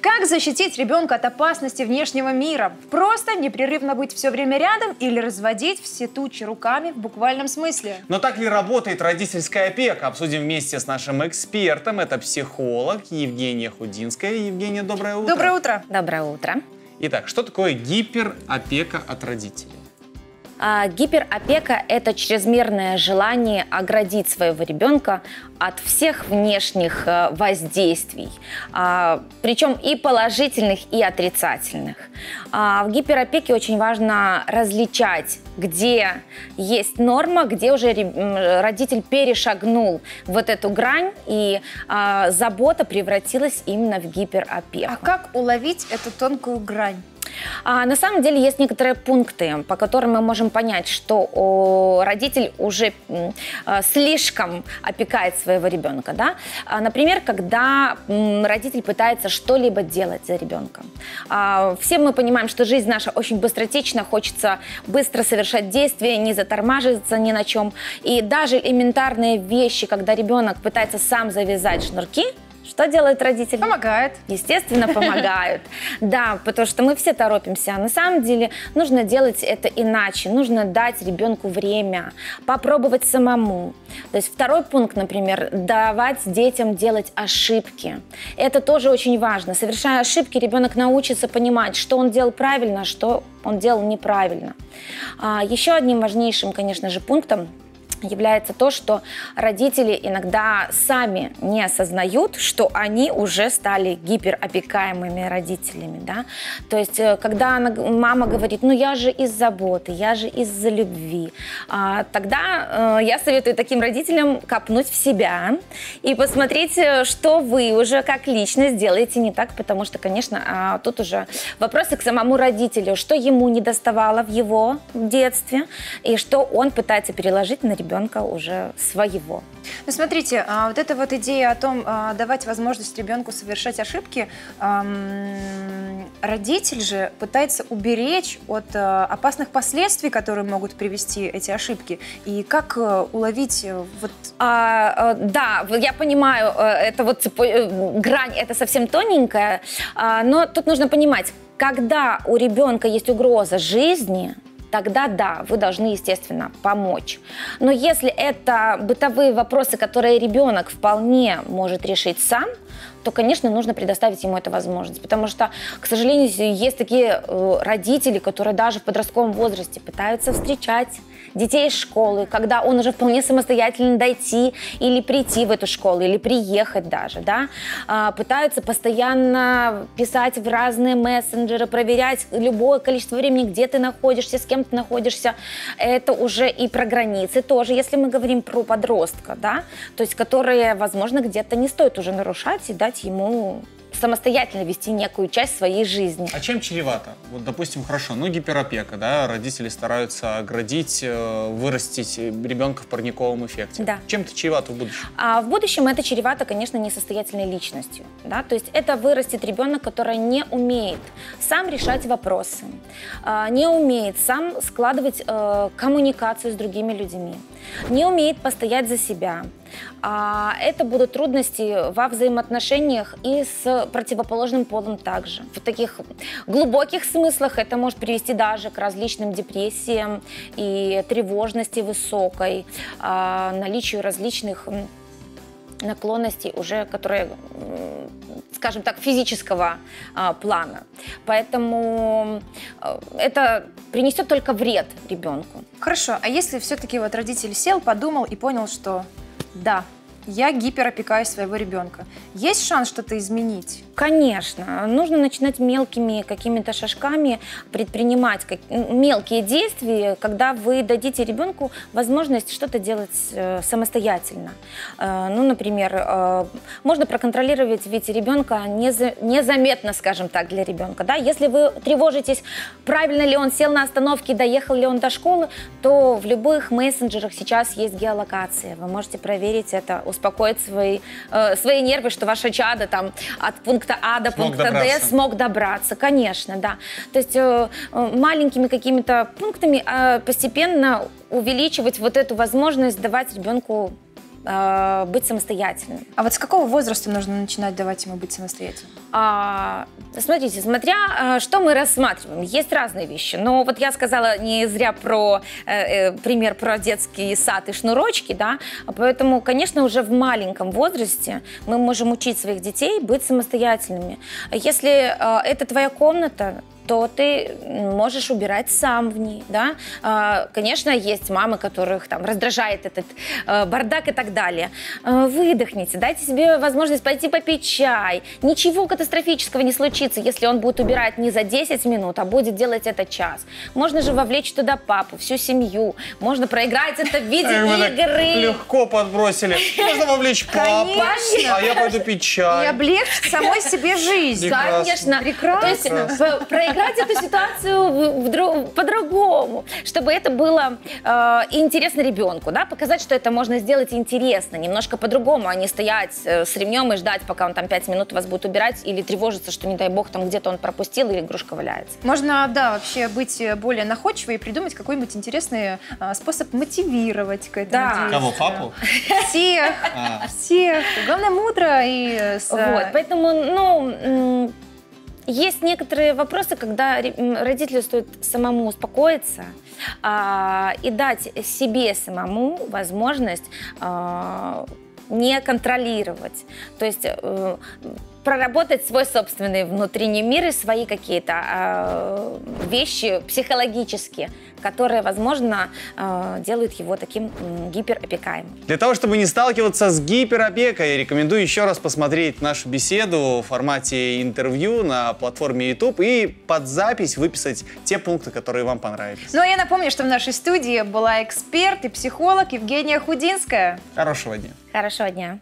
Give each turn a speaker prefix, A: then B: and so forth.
A: Как защитить ребенка от опасности внешнего мира? Просто непрерывно быть все время рядом или разводить все тучи руками в буквальном смысле?
B: Но так ли работает родительская опека? Обсудим вместе с нашим экспертом. Это психолог Евгения Худинская. Евгения, доброе утро.
A: Доброе утро.
C: Доброе утро.
B: Итак, что такое гиперопека от родителей?
C: А, гиперопека – это чрезмерное желание оградить своего ребенка от всех внешних э, воздействий, а, причем и положительных, и отрицательных. А, в гиперопеке очень важно различать, где есть норма, где уже родитель перешагнул вот эту грань, и забота превратилась именно в гиперопеку.
A: А как уловить эту тонкую грань?
C: А, на самом деле есть некоторые пункты, по которым мы можем понять, что о, родитель уже а, слишком опекает своего ребенка. Да? А, например, когда м, родитель пытается что-либо делать за ребенком. А, все мы понимаем, что жизнь наша очень быстротечна, хочется быстро совершать действия, не затормаживаться ни на чем. И даже элементарные вещи, когда ребенок пытается сам завязать шнурки, что делают родители?
A: Помогают.
C: Естественно, помогают. Да, потому что мы все торопимся. А на самом деле нужно делать это иначе. Нужно дать ребенку время, попробовать самому. То есть второй пункт, например, давать детям делать ошибки. Это тоже очень важно. Совершая ошибки, ребенок научится понимать, что он делал правильно, а что он делал неправильно. А еще одним важнейшим, конечно же, пунктом – является то, что родители иногда сами не осознают, что они уже стали гиперопекаемыми родителями, да, то есть э, когда она, мама говорит, ну я же из заботы, я же из-за любви, а, тогда э, я советую таким родителям копнуть в себя и посмотреть, э, что вы уже как личность делаете не так, потому что, конечно, а, тут уже вопросы к самому родителю, что ему не доставало в его детстве и что он пытается переложить на ребенка ребенка уже своего.
A: Ну, смотрите, а, вот эта вот идея о том, а, давать возможность ребенку совершать ошибки, родитель же пытается уберечь от а, опасных последствий, которые могут привести эти ошибки. И как э, уловить э, вот...
C: А, да, я понимаю, э, это вот грань, это совсем тоненькая, но тут нужно понимать, когда у ребенка есть угроза жизни, тогда да, вы должны, естественно, помочь. Но если это бытовые вопросы, которые ребенок вполне может решить сам, то, конечно, нужно предоставить ему эту возможность. Потому что, к сожалению, есть такие э, родители, которые даже в подростковом возрасте пытаются встречать детей из школы, когда он уже вполне самостоятельно дойти или прийти в эту школу, или приехать даже, да, а, пытаются постоянно писать в разные мессенджеры, проверять любое количество времени, где ты находишься, с кем ты находишься. Это уже и про границы тоже, если мы говорим про подростка, да, то есть которые, возможно, где-то не стоит уже нарушать и дать ему самостоятельно вести некую часть своей жизни.
B: А чем чревато? Вот, допустим, хорошо, ну, гиперопека, да, родители стараются оградить, э, вырастить ребенка в парниковом эффекте.
C: Да.
B: Чем это чревато в будущем?
C: А в будущем это чревато, конечно, несостоятельной личностью, да, то есть это вырастет ребенок, который не умеет сам решать вопросы, а, не умеет сам складывать э, коммуникацию с другими людьми, не умеет постоять за себя, это будут трудности во взаимоотношениях и с противоположным полом также. В таких глубоких смыслах это может привести даже к различным депрессиям и тревожности высокой, а, наличию различных наклонностей уже, которые, скажем так, физического а, плана. Поэтому а, это принесет только вред ребенку.
A: Хорошо, а если все-таки вот родитель сел, подумал и понял, что да, я гиперопекаю своего ребенка. Есть шанс что-то изменить?
C: Конечно. Нужно начинать мелкими какими-то шажками предпринимать как, мелкие действия, когда вы дадите ребенку возможность что-то делать э, самостоятельно. Э, ну, например, э, можно проконтролировать ведь ребенка неза, незаметно, скажем так, для ребенка. Да? Если вы тревожитесь, правильно ли он сел на остановке, доехал ли он до школы, то в любых мессенджерах сейчас есть геолокация. Вы можете проверить это, успокоить свои, э, свои нервы, что ваша чада там от пункта А до смог пункта добраться. Д смог добраться, конечно, да. То есть э, э, маленькими какими-то пунктами э, постепенно увеличивать вот эту возможность давать ребенку э, быть самостоятельным.
A: А вот с какого возраста нужно начинать давать ему быть самостоятельным?
C: А, смотрите, смотря э, что мы рассматриваем, есть разные вещи. Но вот я сказала не зря про э, э, пример про детский сад и шнурочки, да, поэтому, конечно, уже в маленьком возрасте мы можем учить своих детей быть самостоятельными. Если э, это твоя комната, то ты можешь убирать сам в ней, да. А, конечно, есть мамы, которых там раздражает этот э, бардак и так далее. Э, выдохните, дайте себе возможность пойти попить чай. Ничего катастрофического не случится, если он будет убирать не за 10 минут, а будет делать это час. Можно же вовлечь туда папу, всю семью. Можно проиграть это в виде игры.
B: Легко подбросили. Можно вовлечь папу,
A: Конечно.
B: а я пойду пить
A: И
B: чай.
A: облегчить самой себе жизнь.
B: Прекрасно.
C: Конечно.
A: Прекрасно.
C: То есть по- проиграть эту ситуацию по-другому, чтобы это было э, интересно ребенку, да, показать, что это можно сделать интересно, немножко по-другому, а не стоять э, с ремнем и ждать, пока он там пять минут вас будет убирать или тревожиться, что, не дай бог, там где-то он пропустил или игрушка валяется.
A: Можно, да, вообще быть более находчивой и придумать какой-нибудь интересный а, способ мотивировать к этому
C: Да.
A: действию.
B: Кого, папу?
A: Всех.
B: А.
A: Всех. Главное, мудро и с...
C: Вот, поэтому, ну, есть некоторые вопросы, когда родителю стоит самому успокоиться а, и дать себе самому возможность а, не контролировать. То есть э, проработать свой собственный внутренний мир и свои какие-то а, вещи психологические, которые, возможно, а, делают его таким м, гиперопекаемым.
B: Для того, чтобы не сталкиваться с гиперопекой, рекомендую еще раз посмотреть нашу беседу в формате интервью на платформе YouTube и под запись выписать те пункты, которые вам понравились.
A: Ну, а я напомню, что в нашей студии была эксперт и психолог Евгения Худинская.
B: Хорошего дня.
C: Хорошего дня.